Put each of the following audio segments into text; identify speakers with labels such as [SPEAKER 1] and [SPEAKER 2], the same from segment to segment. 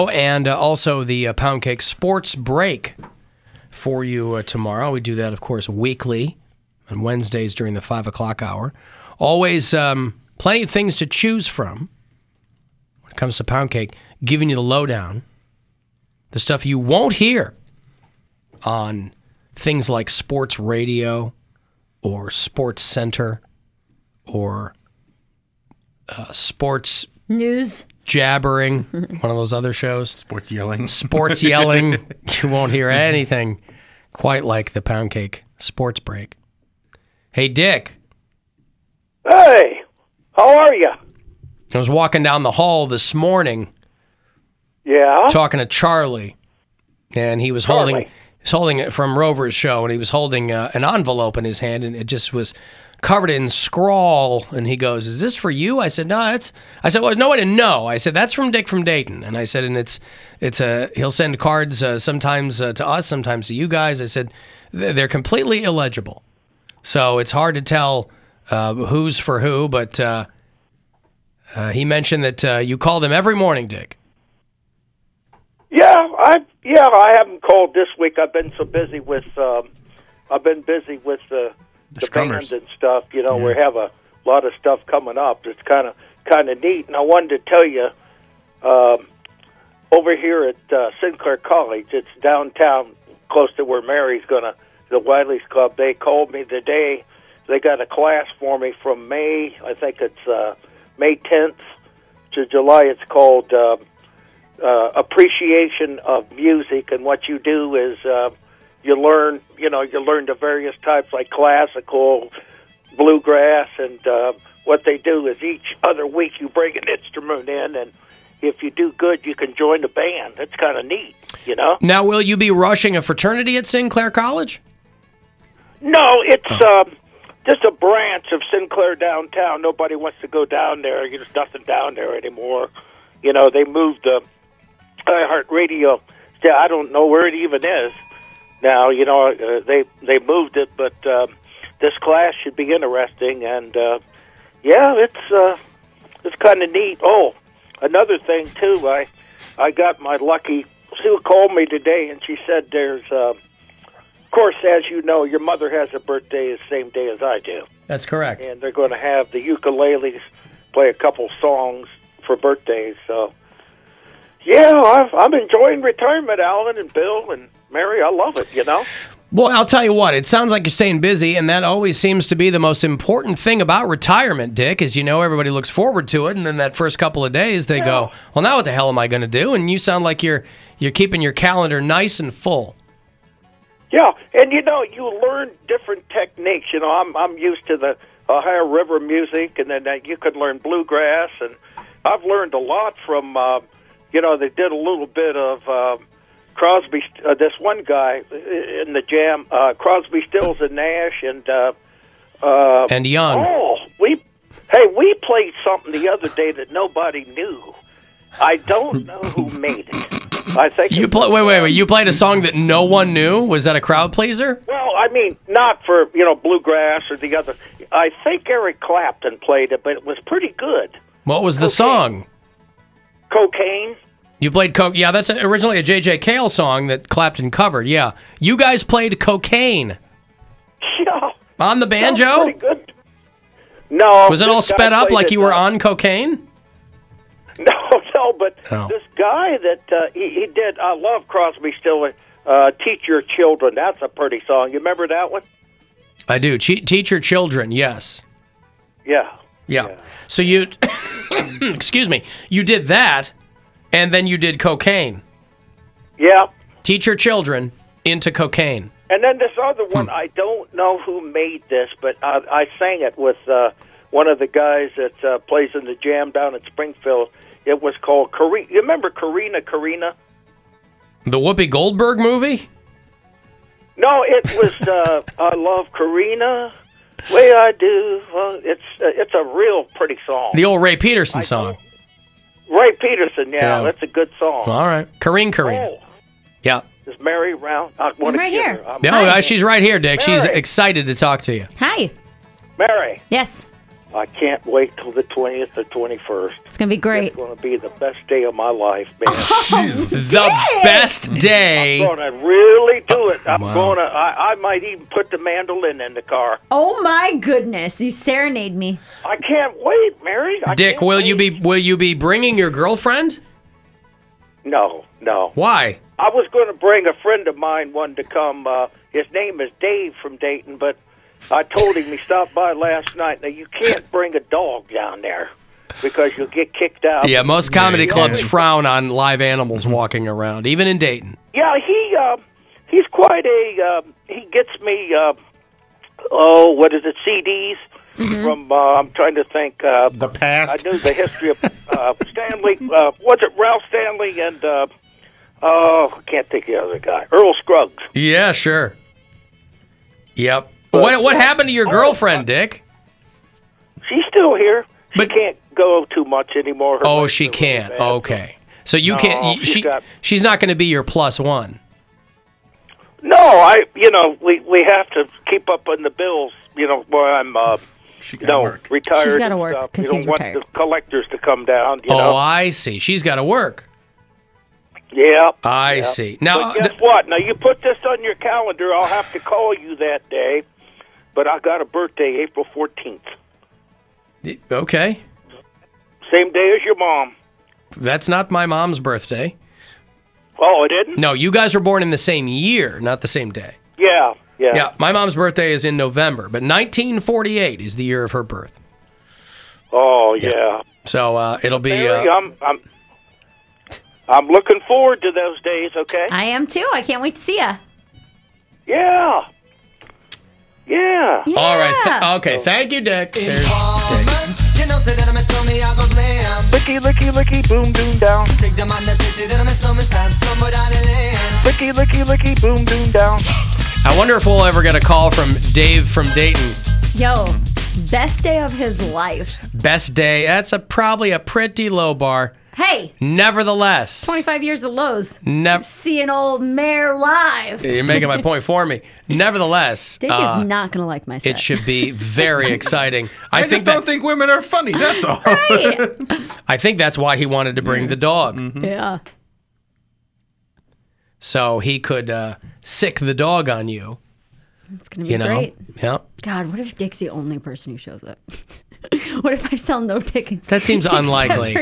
[SPEAKER 1] and uh, also the uh, Poundcake Sports Break for you uh, tomorrow. We do that, of course, weekly on Wednesdays during the five o'clock hour. Always um, plenty of things to choose from when it comes to Poundcake, giving you the lowdown, the stuff you won't hear on things like sports radio or sports center or uh, sports
[SPEAKER 2] News.
[SPEAKER 1] Jabbering, one of those other shows.
[SPEAKER 3] Sports yelling.
[SPEAKER 1] Sports yelling. You won't hear anything quite like the Poundcake sports break. Hey, Dick.
[SPEAKER 4] Hey, how are you?
[SPEAKER 1] I was walking down the hall this morning
[SPEAKER 4] Yeah.
[SPEAKER 1] talking to Charlie, and he was holding
[SPEAKER 4] Charlie.
[SPEAKER 1] he's holding it from Rover's show, and he was holding uh, an envelope in his hand, and it just was covered in scrawl. And he goes, "Is this for you?" I said, "No, that's." I said, "Well, no, way didn't know." I said, "That's from Dick from Dayton," and I said, "And it's it's a he'll send cards uh, sometimes uh, to us, sometimes to you guys." I said, "They're completely illegible, so it's hard to tell uh, who's for who." But uh, uh, he mentioned that uh, you call them every morning, Dick.
[SPEAKER 4] Yeah, I yeah, I haven't called this week. I've been so busy with um I've been busy with the the
[SPEAKER 3] strummers.
[SPEAKER 4] bands and stuff, you know, we have a lot of stuff coming up. It's kind of kind of neat and I wanted to tell you um over here at uh, Sinclair College, it's downtown close to where Mary's going to the Wiley's Club. They called me today. They got a class for me from May, I think it's uh May 10th to July. It's called uh, uh, appreciation of music, and what you do is uh, you learn, you know, you learn the various types like classical, bluegrass, and uh, what they do is each other week you bring an instrument in, and if you do good, you can join the band. That's kind of neat, you know.
[SPEAKER 1] Now, will you be rushing a fraternity at Sinclair College?
[SPEAKER 4] No, it's um, just a branch of Sinclair downtown. Nobody wants to go down there. There's nothing down there anymore. You know, they moved the iHeart Radio. I don't know where it even is now. You know, uh, they they moved it, but um, this class should be interesting. And uh, yeah, it's uh, it's kind of neat. Oh, another thing too. I I got my lucky. Sue called me today, and she said there's. Uh, of course, as you know, your mother has a birthday the same day as I do,
[SPEAKER 1] That's correct.
[SPEAKER 4] and they're going to have the ukuleles play a couple songs for birthdays. So, yeah, I've, I'm enjoying retirement, Alan and Bill and Mary. I love it. You know.
[SPEAKER 1] Well, I'll tell you what, it sounds like you're staying busy, and that always seems to be the most important thing about retirement, Dick, is you know everybody looks forward to it, and then that first couple of days they go, Well now what the hell am I gonna do? And you sound like you're you're keeping your calendar nice and full.
[SPEAKER 4] Yeah, and you know, you learn different techniques. You know, I'm I'm used to the Ohio River music, and then uh, you can learn bluegrass, and I've learned a lot from. Uh, you know, they did a little bit of uh, Crosby. Uh, this one guy in the jam, uh, Crosby, Stills, and Nash, and uh, uh,
[SPEAKER 1] And young.
[SPEAKER 4] Oh, we hey, we played something the other day that nobody knew. I don't know who made it. I think
[SPEAKER 1] You play wait, wait,
[SPEAKER 4] uh,
[SPEAKER 1] wait, you played a song that no one knew? Was that a crowd pleaser?
[SPEAKER 4] well, I mean, not for you know bluegrass or the other. I think Eric Clapton played it, but it was pretty good.
[SPEAKER 1] What was the song?
[SPEAKER 4] Cocaine.
[SPEAKER 1] You played coke. Yeah, that's originally a J.J. Cale song that Clapton covered. Yeah, you guys played cocaine
[SPEAKER 4] Yeah,
[SPEAKER 1] on the banjo.
[SPEAKER 4] good. No,
[SPEAKER 1] Was it all sped up like you were
[SPEAKER 4] uh,
[SPEAKER 1] on cocaine?
[SPEAKER 4] No, no, but
[SPEAKER 1] Oh.
[SPEAKER 4] this guy that uh, he, he did. I love Crosby, Still. Uh, Teach your children. That's a pretty song. You remember that one?
[SPEAKER 1] I do. Che- teach your children. Yes.
[SPEAKER 4] Yeah.
[SPEAKER 1] Yeah. So you, excuse me, you did that, and then you did cocaine.
[SPEAKER 4] Yeah.
[SPEAKER 1] Teach your children into cocaine.
[SPEAKER 4] And then this other one,
[SPEAKER 1] Hmm.
[SPEAKER 4] I don't know who made this, but I, I sang it with uh, one of the guys that uh, plays in the jam down at Springfield. It was called Karina. You remember Karina? Karina?
[SPEAKER 1] The Whoopi Goldberg movie.
[SPEAKER 4] No, it was uh, I love Karina. Way I do. Well, it's uh, it's a real pretty song.
[SPEAKER 1] The old Ray Peterson song.
[SPEAKER 4] Ray Peterson. Yeah,
[SPEAKER 1] Yeah.
[SPEAKER 4] that's a good song.
[SPEAKER 1] All right. Kareen Karina.
[SPEAKER 4] Oh,
[SPEAKER 1] Yeah.
[SPEAKER 4] is Mary around? I want to
[SPEAKER 2] right here.
[SPEAKER 4] her. I'm-
[SPEAKER 1] No,
[SPEAKER 2] Hi.
[SPEAKER 1] uh, she's right here, Dick. She's excited to talk to you.
[SPEAKER 2] Hi.
[SPEAKER 4] Mary,
[SPEAKER 2] Yes.
[SPEAKER 4] I can't wait till the 20th or 21st.
[SPEAKER 2] It's gonna be great.
[SPEAKER 4] It's going to be the best day of my life, man.
[SPEAKER 1] The best day.
[SPEAKER 4] I'm going to really do it. I'm
[SPEAKER 1] Wow.
[SPEAKER 4] going to. I, I might even put the mandolin in the car.
[SPEAKER 2] Oh my goodness! You serenade me.
[SPEAKER 4] I can't wait, Mary. I
[SPEAKER 1] Dick,
[SPEAKER 4] can't
[SPEAKER 1] will you be will you be bringing your girlfriend?
[SPEAKER 4] No, no.
[SPEAKER 1] Why?
[SPEAKER 4] I was going to bring a friend of mine one to come. Uh, his name is Dave from Dayton, but I told him he stopped by last night. Now you can't bring a dog down there because you'll get kicked out.
[SPEAKER 1] Yeah, most comedy
[SPEAKER 3] you
[SPEAKER 1] clubs
[SPEAKER 3] go.
[SPEAKER 1] frown on live animals walking around, even in Dayton.
[SPEAKER 4] Yeah, he uh, he's quite a. Uh, he gets me. Uh, oh, what is it? CDs from. Uh, I'm trying to think. Uh,
[SPEAKER 3] The past.
[SPEAKER 4] I knew the history of uh, Stanley. Uh, was it Ralph Stanley and? Uh, oh, I can't think of the other guy. Earl Scruggs.
[SPEAKER 1] Yeah, sure. Yep. What what happened to your girlfriend, Dick?
[SPEAKER 4] She's still here. She
[SPEAKER 1] But-
[SPEAKER 4] can't go too much anymore. Her
[SPEAKER 1] Oh, she can't.
[SPEAKER 4] bad.
[SPEAKER 1] Okay. So you
[SPEAKER 4] No,
[SPEAKER 1] can't.
[SPEAKER 4] she's
[SPEAKER 1] She
[SPEAKER 4] got-
[SPEAKER 1] she's not going to be your plus one.
[SPEAKER 4] No, I. You know, we we have to keep up on the bills. You know, where I'm. Uh,
[SPEAKER 3] She
[SPEAKER 4] you
[SPEAKER 3] got
[SPEAKER 4] know,
[SPEAKER 3] work.
[SPEAKER 4] retired.
[SPEAKER 2] She's gotta work
[SPEAKER 4] stuff.
[SPEAKER 2] 'cause he's
[SPEAKER 4] want
[SPEAKER 2] retired.
[SPEAKER 4] the collectors to come down. You
[SPEAKER 1] oh,
[SPEAKER 4] know.
[SPEAKER 1] I see. She's got to work.
[SPEAKER 4] yeah.
[SPEAKER 1] I
[SPEAKER 4] yeah.
[SPEAKER 1] see. Now,
[SPEAKER 4] But guess what? Now you put this on your calendar. I'll have to call you that day. But I got a birthday, April fourteenth,
[SPEAKER 1] okay.
[SPEAKER 4] same day as your mom.
[SPEAKER 1] That's not my mom's birthday.
[SPEAKER 4] Oh, it didn't?
[SPEAKER 1] No, you guys were born in the same year, not the same day.
[SPEAKER 4] Yeah, yeah.
[SPEAKER 1] Yeah, my mom's birthday is in November, but 1948 is the year of her birth.
[SPEAKER 4] Oh, yeah.
[SPEAKER 1] So uh, it'll be.
[SPEAKER 4] Mary,
[SPEAKER 1] Uh,
[SPEAKER 4] I'm, I'm, I'm looking forward to those days. Okay.
[SPEAKER 2] I am too. I can't wait to see ya.
[SPEAKER 4] Yeah. Yeah.
[SPEAKER 2] Yeah.
[SPEAKER 1] all right. Th- okay. Thank you, Dick. There's Dick.
[SPEAKER 5] You know, say that I'm a stormy, I go blam.
[SPEAKER 4] Licky, licky, licky, boom, doom, down.
[SPEAKER 5] Take the man that say, say that I'm a stormy, slam somewhere down the lane.
[SPEAKER 4] Licky, licky, licky, boom, doom, down.
[SPEAKER 1] I wonder if we'll ever get a call from Dave from Dayton.
[SPEAKER 2] Yo, best day of his life.
[SPEAKER 1] Best day. That's a probably a pretty low bar.
[SPEAKER 2] Hey,
[SPEAKER 1] Nevertheless,
[SPEAKER 2] 25 years of lows.
[SPEAKER 1] never.
[SPEAKER 2] See an old mayor live.
[SPEAKER 1] You're making my point for me. Nevertheless,
[SPEAKER 2] Dave
[SPEAKER 1] uh,
[SPEAKER 2] is not gonna like my set.
[SPEAKER 1] it should be very exciting. I,
[SPEAKER 3] I,
[SPEAKER 1] think
[SPEAKER 3] just
[SPEAKER 1] that,
[SPEAKER 3] don't think women are funny. That's all.
[SPEAKER 2] Right.
[SPEAKER 1] I think that's why he wanted to bring the dog,
[SPEAKER 2] yeah.
[SPEAKER 1] so he could uh, sick the dog on you.
[SPEAKER 2] It's gonna be
[SPEAKER 1] You know,
[SPEAKER 2] great.
[SPEAKER 1] yeah.
[SPEAKER 2] God, what if Dick's the only person who shows up? what if I sell no tickets?
[SPEAKER 1] That seems unlikely.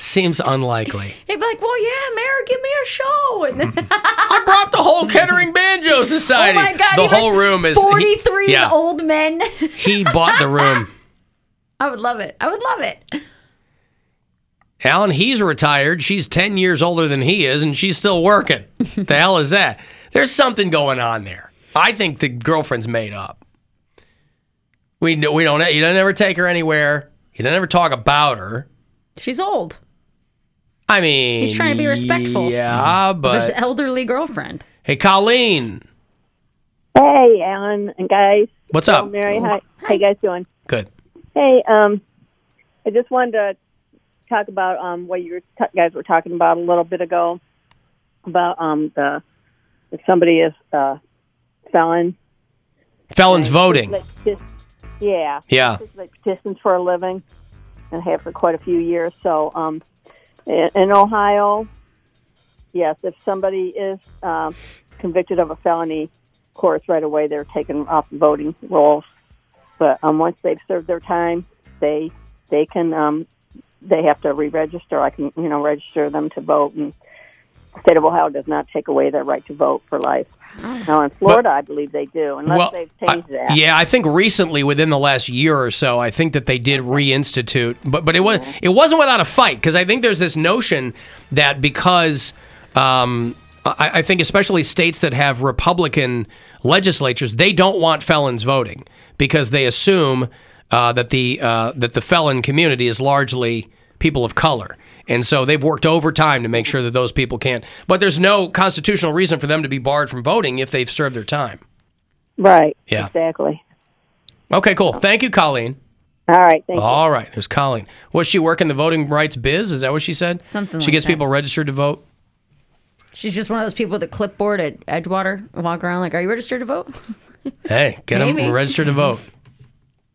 [SPEAKER 1] Seems unlikely.
[SPEAKER 2] He'd be like, "Well, yeah, Mayor, give me a show." And then,
[SPEAKER 1] I brought the whole Kettering Banjo Society.
[SPEAKER 2] oh my God,
[SPEAKER 1] the whole room is he-
[SPEAKER 2] forty-three
[SPEAKER 1] yeah,
[SPEAKER 2] old men.
[SPEAKER 1] he bought the room.
[SPEAKER 2] I would love it. I would love it.
[SPEAKER 1] Alan, he's retired. She's 10 years older than he is, and she's still working. the hell is that? There's something going on there. I think the girlfriend's made up. We, we don't, he doesn't ever take her anywhere. He doesn't ever talk about her.
[SPEAKER 2] She's old.
[SPEAKER 1] I mean,
[SPEAKER 2] He's trying to be respectful.
[SPEAKER 1] Yeah, but
[SPEAKER 2] an elderly girlfriend.
[SPEAKER 1] hey, Colleen,
[SPEAKER 6] Hey, Alan and guys.
[SPEAKER 1] what's
[SPEAKER 6] Oh,
[SPEAKER 1] up?
[SPEAKER 6] Mary, hi. How you guys doing?
[SPEAKER 1] Good.
[SPEAKER 6] Hey, um, I just wanted to talk about um what you guys were talking about a little bit ago about um the if somebody is uh felon.
[SPEAKER 1] Felons voting.
[SPEAKER 6] Just, yeah.
[SPEAKER 1] Yeah.
[SPEAKER 6] Like petitions for a living and have for quite a few years. So um in, in Ohio, yes, if somebody is um, convicted of a felony, of course, right away they're taken off the voting rolls. But um, once they've served their time, they they can um, they have to re-register. I can you know register them to vote, and the state of Ohio does not take away their right to vote for life. Now in Florida, I believe they do, unless they've changed that.
[SPEAKER 1] yeah, I think recently, within the last year or so, I think that they did reinstitute, but but it was it wasn't without a fight because I think there's this notion that because um, I, I think especially states that have Republican legislatures, they don't want felons voting because they assume uh, that the uh, that the felon community is largely people of color. And so they've worked overtime to make sure that those people can't. But there's no constitutional reason for them to be barred from voting if they've served their time.
[SPEAKER 6] Right.
[SPEAKER 1] Yeah.
[SPEAKER 6] Exactly.
[SPEAKER 1] Okay, cool. Thank you, Colleen.
[SPEAKER 6] All right. Thank you.
[SPEAKER 1] All right, there's Colleen. Was she working the voting rights biz? Is that what she said?
[SPEAKER 2] Something
[SPEAKER 1] She
[SPEAKER 2] like
[SPEAKER 1] gets
[SPEAKER 2] that.
[SPEAKER 1] people registered to vote.
[SPEAKER 2] She's just one of those people with a clipboard at Edgewater, walk around like, "Are you registered to vote?"
[SPEAKER 1] Hey, get them registered to vote.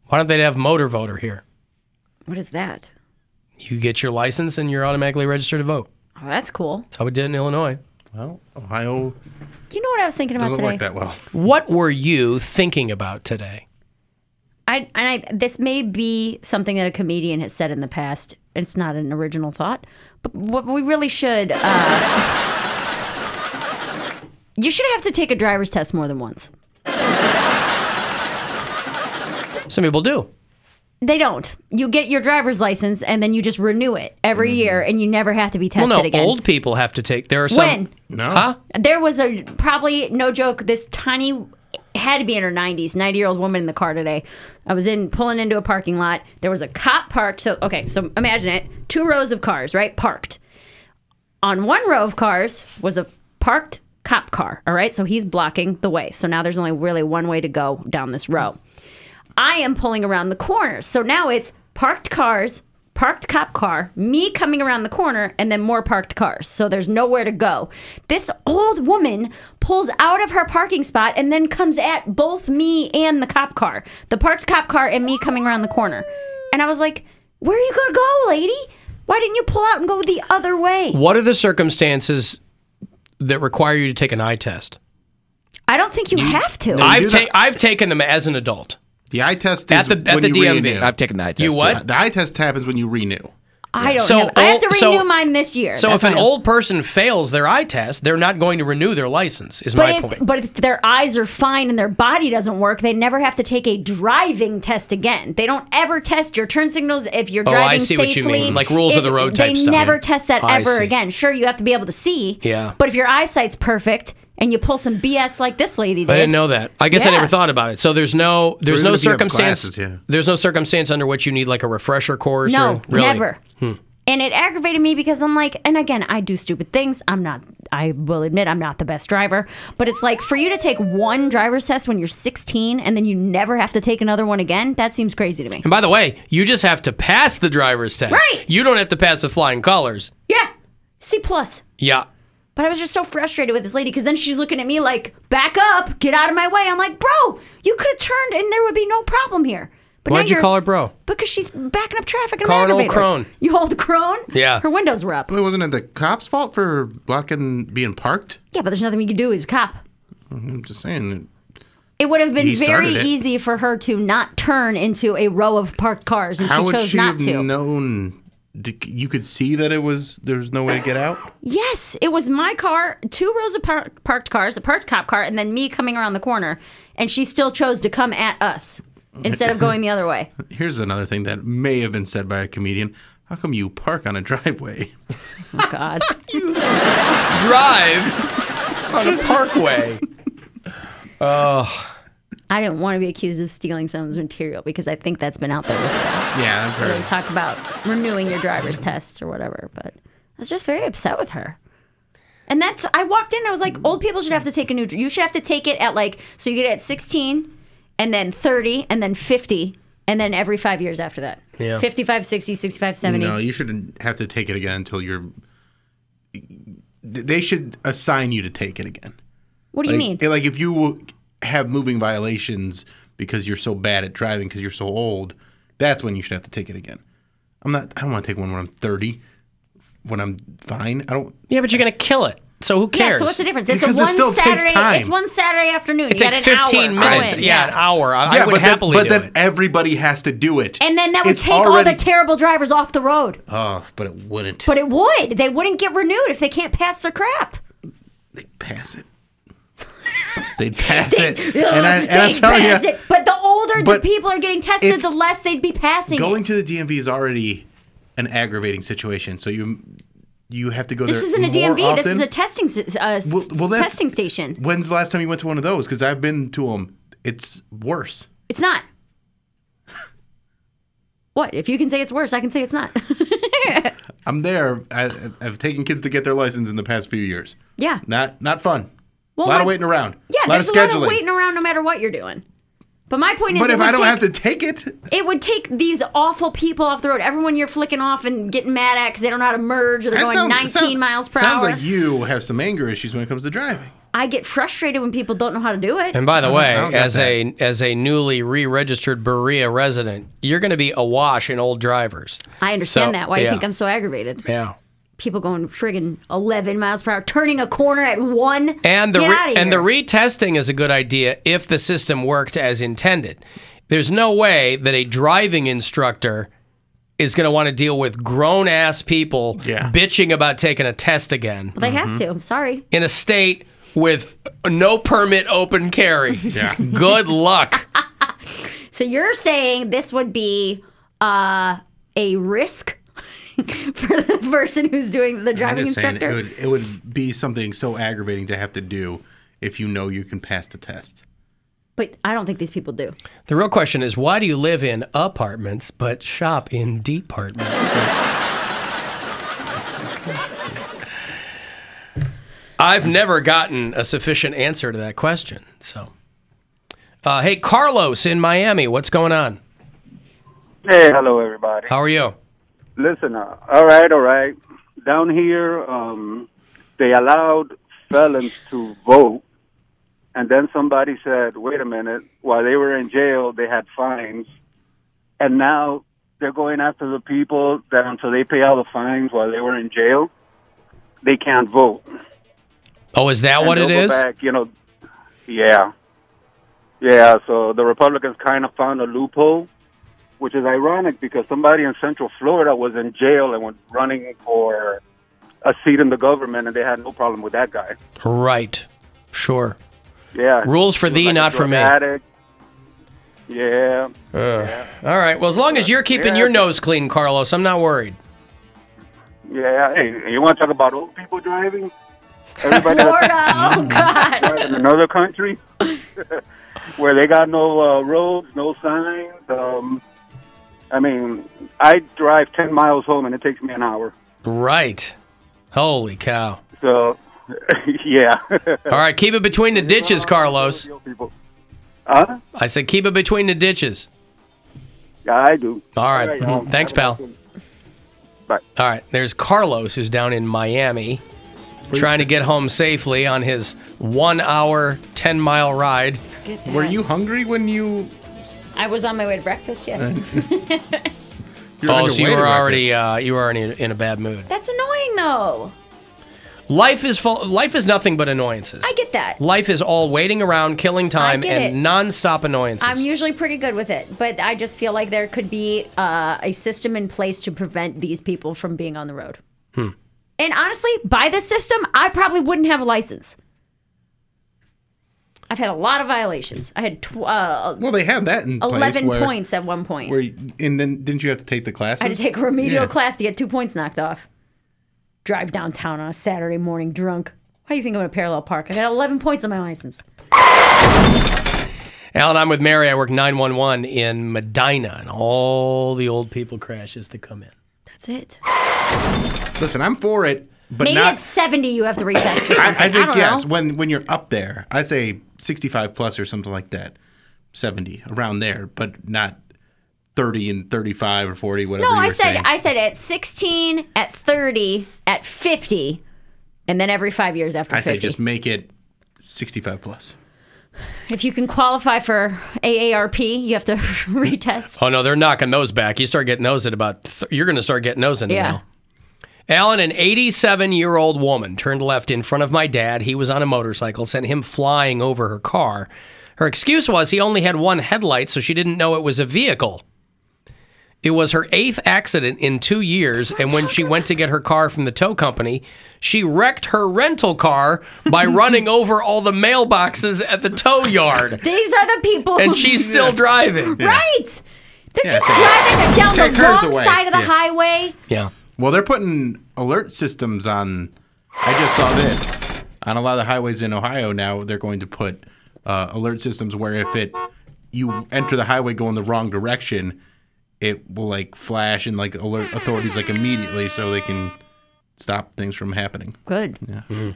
[SPEAKER 1] Why don't they have motor voter here?
[SPEAKER 2] What is that?
[SPEAKER 1] You get your license and you're automatically registered to vote.
[SPEAKER 2] Oh, that's cool.
[SPEAKER 1] That's how we did it in Illinois.
[SPEAKER 3] Well, Ohio
[SPEAKER 2] You know what I was thinking about
[SPEAKER 3] doesn't
[SPEAKER 2] today?
[SPEAKER 3] work that well.
[SPEAKER 1] What were you thinking about today?
[SPEAKER 2] I and I this may be something that a comedian has said in the past. It's not an original thought, but what we really should. Uh, you should have to take a driver's test more than once.
[SPEAKER 1] Some people do.
[SPEAKER 2] They don't. You get your driver's license and then you just renew it every year, and you never have to be
[SPEAKER 1] Mm-hmm. Well,
[SPEAKER 2] tested
[SPEAKER 1] no,
[SPEAKER 2] again.
[SPEAKER 1] old people have to take. There are some.
[SPEAKER 2] when
[SPEAKER 3] No.
[SPEAKER 1] Huh?
[SPEAKER 2] there was a probably no joke. This tiny had to be in her 90s, 90 year old woman in the car today. I was in pulling into a parking lot. There was a cop parked. So okay, so imagine it: two rows of cars, right, parked. On one row of cars was a parked cop car. All right, so he's blocking the way. So now there's only really one way to go down this row. I am pulling around the corner. So now it's parked cars, parked cop car, me coming around the corner, and then more parked cars. So there's nowhere to go. This old woman pulls out of her parking spot and then comes at both me and the cop car, the parked cop car, and me coming around the corner. And I was like, Where are you going to go, lady? Why didn't you pull out and go the other way?
[SPEAKER 1] What are the circumstances that require you to take an eye test?
[SPEAKER 2] I don't think you, have to.
[SPEAKER 3] do
[SPEAKER 1] I've, ta- I've taken them as an adult.
[SPEAKER 3] The eye test is
[SPEAKER 1] At the- at
[SPEAKER 3] when
[SPEAKER 1] the
[SPEAKER 3] you
[SPEAKER 1] DMV.
[SPEAKER 3] renew.
[SPEAKER 7] I've taken the eye test.
[SPEAKER 1] You
[SPEAKER 7] too.
[SPEAKER 1] what?
[SPEAKER 3] The eye test happens when you renew.
[SPEAKER 2] I don't
[SPEAKER 1] So
[SPEAKER 2] have, I have to
[SPEAKER 1] old- so-
[SPEAKER 2] renew mine this year.
[SPEAKER 1] So
[SPEAKER 2] That's
[SPEAKER 1] if an
[SPEAKER 2] why I know.
[SPEAKER 1] old person fails their eye test, they're not going to renew their license. Is
[SPEAKER 2] But
[SPEAKER 1] my
[SPEAKER 2] if,
[SPEAKER 1] point.
[SPEAKER 2] but if their eyes are fine and their body doesn't work, they never have to take a driving test again. They don't ever test your turn signals if you're driving
[SPEAKER 1] Oh, I
[SPEAKER 2] driving
[SPEAKER 1] see what you
[SPEAKER 2] safely.
[SPEAKER 1] mean, like rules of the road
[SPEAKER 2] They
[SPEAKER 1] type stuff.
[SPEAKER 2] never
[SPEAKER 1] Yeah.
[SPEAKER 2] test that ever again. Sure, you have to be able to see.
[SPEAKER 1] Yeah.
[SPEAKER 2] But if your eyesight's perfect and you pull some BS like this lady did,
[SPEAKER 1] I didn't know that. I guess I never thought about it. So there's no there's no
[SPEAKER 3] even if you have
[SPEAKER 1] circumstance.
[SPEAKER 3] glasses, yeah.
[SPEAKER 1] There's no circumstance under which you need like a refresher course.
[SPEAKER 2] No,
[SPEAKER 1] or, really?
[SPEAKER 2] never.
[SPEAKER 1] Hmm.
[SPEAKER 2] And it aggravated me because I'm like, and again, I do stupid things. I'm not, I will admit, I'm not the best driver. But it's like for you to take one driver's test when you're 16 and then you never have to take another one again, that seems crazy to me.
[SPEAKER 1] And by the way, you just have to pass the driver's test.
[SPEAKER 2] Right.
[SPEAKER 1] You don't have to pass with flying colors.
[SPEAKER 2] Yeah, C plus.
[SPEAKER 1] Yeah.
[SPEAKER 2] But I was just so frustrated with this lady because then she's looking at me like, back up, get out of my way. I'm like, bro, you could have turned and there would be no problem here. But
[SPEAKER 1] Why'd
[SPEAKER 2] now
[SPEAKER 1] you
[SPEAKER 2] you're-
[SPEAKER 1] call her bro?
[SPEAKER 2] Because she's backing up traffic and
[SPEAKER 1] Call her an old
[SPEAKER 2] aggravated her.
[SPEAKER 1] crone.
[SPEAKER 2] You old crone?
[SPEAKER 1] Yeah.
[SPEAKER 2] Her windows were up.
[SPEAKER 3] Wait, wasn't it the cop's fault for blocking being parked?
[SPEAKER 2] Yeah, but there's nothing we can do as a cop.
[SPEAKER 3] I'm just saying.
[SPEAKER 2] It would have been very
[SPEAKER 3] it.
[SPEAKER 2] easy for her to not turn into a row of parked cars, and
[SPEAKER 3] How
[SPEAKER 2] she
[SPEAKER 3] would
[SPEAKER 2] chose
[SPEAKER 3] she
[SPEAKER 2] not
[SPEAKER 3] have
[SPEAKER 2] to.
[SPEAKER 3] known? Did- You could see that it was there's no way to get out.
[SPEAKER 2] yes, it was my car, two rows of par- parked cars, a parked cop car, and then me coming around the corner, and she still chose to come at us instead of going the other way.
[SPEAKER 3] Here's another thing that may have been said by a comedian. How come you park on a driveway?
[SPEAKER 2] Oh, God.
[SPEAKER 1] Drive on a parkway.
[SPEAKER 2] I didn't want to be accused of stealing someone's material because I think that's been out there before.
[SPEAKER 3] yeah, I've
[SPEAKER 2] They
[SPEAKER 3] heard.
[SPEAKER 2] talk about renewing your driver's test or whatever, but I was just very upset with her. And that's I walked in. I was like, old people should have to take a new. You should have to take it at like so you get it at sixteen, and then thirty, and then fifty, and then every five years after that.
[SPEAKER 1] Yeah.
[SPEAKER 2] 55, 60, 65, 70.
[SPEAKER 3] No, you shouldn't have to take it again until you're. They should assign you to take it again.
[SPEAKER 2] what do you mean?
[SPEAKER 3] Like if you have moving violations because you're so bad at driving because you're so old, that's when you should have to take it again. I'm not. I don't want to take one when I'm 30. When I'm fine, I don't.
[SPEAKER 1] Yeah, but you're gonna kill it. So who cares?
[SPEAKER 2] yeah. So what's the difference? It's a
[SPEAKER 3] Because it
[SPEAKER 2] one
[SPEAKER 3] still takes
[SPEAKER 2] Saturday.
[SPEAKER 3] time.
[SPEAKER 2] It's one Saturday afternoon.
[SPEAKER 1] It's
[SPEAKER 2] you
[SPEAKER 1] like
[SPEAKER 2] got an
[SPEAKER 1] 15
[SPEAKER 2] hour.
[SPEAKER 1] minutes.
[SPEAKER 2] Go in,
[SPEAKER 1] yeah, an hour. I, I
[SPEAKER 3] Yeah,
[SPEAKER 1] would
[SPEAKER 3] but
[SPEAKER 1] happily
[SPEAKER 3] then, but
[SPEAKER 1] do
[SPEAKER 3] then
[SPEAKER 1] it.
[SPEAKER 3] everybody has to do it.
[SPEAKER 2] And then that would
[SPEAKER 3] It's
[SPEAKER 2] take all the terrible drivers off the road.
[SPEAKER 3] Oh, but it wouldn't.
[SPEAKER 2] But it would. They wouldn't get renewed if they can't pass their crap.
[SPEAKER 3] They'd pass it. They'd pass it. And, I,
[SPEAKER 2] they
[SPEAKER 3] telling
[SPEAKER 2] pass
[SPEAKER 3] you,
[SPEAKER 2] it. But the older the people are getting tested, the less they'd be passing
[SPEAKER 3] going
[SPEAKER 2] it.
[SPEAKER 3] to the DMV is already an aggravating situation. So you you have to go
[SPEAKER 2] This isn't a DMV. This is a testing uh,
[SPEAKER 3] Well- well,
[SPEAKER 2] testing station.
[SPEAKER 3] When's the last time you went to one of those? Because I've been to them. It's worse.
[SPEAKER 2] It's not. What? If you can say it's worse, I can say it's not.
[SPEAKER 3] I'm there. I, I've taken kids to get their license in the past few years.
[SPEAKER 2] yeah.
[SPEAKER 3] Not not fun.
[SPEAKER 2] Well,
[SPEAKER 3] a lot
[SPEAKER 2] my-
[SPEAKER 3] of waiting around.
[SPEAKER 2] Yeah,
[SPEAKER 3] a lot
[SPEAKER 2] there's
[SPEAKER 3] of
[SPEAKER 2] a lot
[SPEAKER 3] scheduling.
[SPEAKER 2] of waiting around no matter what you're doing. But my point is,
[SPEAKER 3] But if I don't
[SPEAKER 2] take,
[SPEAKER 3] have to take it,
[SPEAKER 2] it would take these awful people off the road. Everyone you're flicking off and getting mad at because they don't know how to merge or they're
[SPEAKER 3] that
[SPEAKER 2] going
[SPEAKER 3] sound-
[SPEAKER 2] 19
[SPEAKER 3] sound-
[SPEAKER 2] miles per
[SPEAKER 3] sounds
[SPEAKER 2] hour.
[SPEAKER 3] like you have some anger issues when it comes to driving.
[SPEAKER 2] I get frustrated when people don't know how to do it.
[SPEAKER 1] And by the way,
[SPEAKER 3] I don't
[SPEAKER 1] as a as a newly re-registered Berea resident, you're going to be awash in old drivers.
[SPEAKER 2] I understand
[SPEAKER 1] So,
[SPEAKER 2] that. Why do you think I'm so aggravated?
[SPEAKER 1] Yeah.
[SPEAKER 2] People going friggin' 11 miles per hour, turning a corner at one.
[SPEAKER 1] And the
[SPEAKER 2] Get
[SPEAKER 1] re- and the retesting is a good idea if the system worked as intended. There's no way that a driving instructor is going to want to deal with grown ass people
[SPEAKER 3] Yeah.
[SPEAKER 1] bitching about taking a test again
[SPEAKER 2] Well, they have to. I'm sorry.
[SPEAKER 1] in a state with no permit open carry.
[SPEAKER 3] Yeah.
[SPEAKER 1] Good luck.
[SPEAKER 2] So you're saying this would be uh, a risk for the person who's doing the
[SPEAKER 3] I'm
[SPEAKER 2] driving
[SPEAKER 3] just saying
[SPEAKER 2] instructor?
[SPEAKER 3] it would it would be something so aggravating to have to do if you know you can pass the test.
[SPEAKER 2] but I don't think these people do.
[SPEAKER 1] The real question is why do you live in apartments but shop in departments? I've never gotten a sufficient answer to that question. So, uh, hey, Carlos in Miami, what's going on?
[SPEAKER 7] Hey, hello everybody.
[SPEAKER 1] How are you?
[SPEAKER 7] Listen, uh, all right, all right. Down here, um, they allowed felons to vote, and then somebody said, "Wait a minute!" While they were in jail, they had fines, and now they're going after the people that until they pay all the fines while they were in jail, they can't vote.
[SPEAKER 1] Oh, is that
[SPEAKER 7] And
[SPEAKER 1] what it is?
[SPEAKER 7] Back, you know, yeah, yeah. So the Republicans kind of found a loophole, which is ironic because somebody in Central Florida was in jail and was running for a seat in the government, and they had no problem with that guy.
[SPEAKER 1] Right. Sure.
[SPEAKER 7] Yeah,
[SPEAKER 1] Rules for thee,
[SPEAKER 7] like
[SPEAKER 1] not for me.
[SPEAKER 7] Addict. Yeah,
[SPEAKER 1] All right. Well, as long as you're keeping
[SPEAKER 7] Yeah.
[SPEAKER 1] your nose clean, Carlos, I'm not worried.
[SPEAKER 7] yeah. Hey, you want to talk about old people driving? Everybody that's
[SPEAKER 2] Florida, oh God.
[SPEAKER 7] driving in another country where they got no uh, roads, no signs. Um, I mean, I drive ten miles home and it takes me an hour.
[SPEAKER 1] Right. Holy cow.
[SPEAKER 7] So, yeah.
[SPEAKER 1] All right. Keep it between the ditches, Carlos.
[SPEAKER 7] People. Huh?
[SPEAKER 1] I said keep it between the ditches.
[SPEAKER 7] Yeah, I do.
[SPEAKER 1] All right.
[SPEAKER 7] All right.
[SPEAKER 1] Thanks, pal.
[SPEAKER 7] Bye.
[SPEAKER 1] All right. There's Carlos, who's down in Miami, trying to get home safely on his one hour, 10 mile ride.
[SPEAKER 3] Were you hungry when you?
[SPEAKER 2] I was on my way to breakfast, yes.
[SPEAKER 3] You're on
[SPEAKER 1] oh, so you were already uh, you were already in, in a bad mood.
[SPEAKER 2] That's annoying, though.
[SPEAKER 1] Life is full. Life is nothing but annoyances.
[SPEAKER 2] I get that.
[SPEAKER 1] Life is all waiting around, killing time,
[SPEAKER 2] get
[SPEAKER 1] and
[SPEAKER 2] it.
[SPEAKER 1] nonstop annoyances.
[SPEAKER 2] I'm usually pretty good with it, but I just feel like there could be uh, a system in place to prevent these people from being on the road.
[SPEAKER 1] Hmm.
[SPEAKER 2] And honestly, by this system, I probably wouldn't have a license. I've had a lot of violations. I had tw- uh,
[SPEAKER 3] Well, they have that in place
[SPEAKER 2] 11
[SPEAKER 3] where,
[SPEAKER 2] points at one point.
[SPEAKER 3] Where you, and then didn't you have to take the classes?
[SPEAKER 2] I had to take a remedial
[SPEAKER 3] Yeah.
[SPEAKER 2] class to get two points knocked off. Drive downtown on a Saturday morning drunk. Why do you think I'm going to parallel park? I got 11 points on my license.
[SPEAKER 1] Alan, I'm with Mary. I work 911 in Medina, and all the old people crashes that come in.
[SPEAKER 2] That's it.
[SPEAKER 3] Listen, I'm for it, but
[SPEAKER 2] Maybe
[SPEAKER 3] not.
[SPEAKER 2] at 70 you have to retest or something.
[SPEAKER 3] I, I think
[SPEAKER 2] don't
[SPEAKER 3] yes.
[SPEAKER 2] know.
[SPEAKER 3] When when you're up there, I'd say 65 plus or something like that, 70 around there, but not 30 and 35 or 40, whatever.
[SPEAKER 2] No,
[SPEAKER 3] you
[SPEAKER 2] I said
[SPEAKER 3] saying.
[SPEAKER 2] I said at 16, at 30, at 50, and then every five years after
[SPEAKER 3] I
[SPEAKER 2] 50.
[SPEAKER 3] say just make it 65 plus.
[SPEAKER 2] if you can qualify for AARP, you have to retest.
[SPEAKER 1] Oh no, they're knocking those back. You start getting those at about. Th- you're going to start getting those in the
[SPEAKER 2] Yeah.
[SPEAKER 1] mail. Alan, an 87 year old woman turned left in front of my dad. He was on a motorcycle, sent him flying over her car. Her excuse was he only had one headlight, so she didn't know it was a vehicle. It was her eighth accident in two years, and when she went to get her car from the tow company, she wrecked her rental car by running over all the mailboxes at the tow yard.
[SPEAKER 2] These are the people
[SPEAKER 1] And she's still driving.
[SPEAKER 2] Right. They're
[SPEAKER 3] Yeah,
[SPEAKER 2] just
[SPEAKER 3] so-
[SPEAKER 2] driving down the wrong
[SPEAKER 3] away.
[SPEAKER 2] side of the
[SPEAKER 3] Yeah.
[SPEAKER 2] highway.
[SPEAKER 1] Yeah.
[SPEAKER 3] Well, they're putting alert systems on. I just saw this on a lot of the highways in Ohio now. They're going to put uh, alert systems where if it you enter the highway going the wrong direction, it will like flash and like alert authorities like immediately so they can stop things from happening.
[SPEAKER 2] Good. Yeah.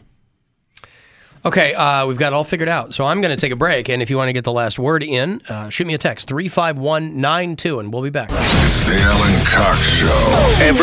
[SPEAKER 1] Okay, uh, we've got it all figured out. So I'm going to take a break, and if you want to get the last word in, uh, shoot me a text three five one nine two, and we'll be back.
[SPEAKER 8] It's the Alan Cox Show.
[SPEAKER 3] Every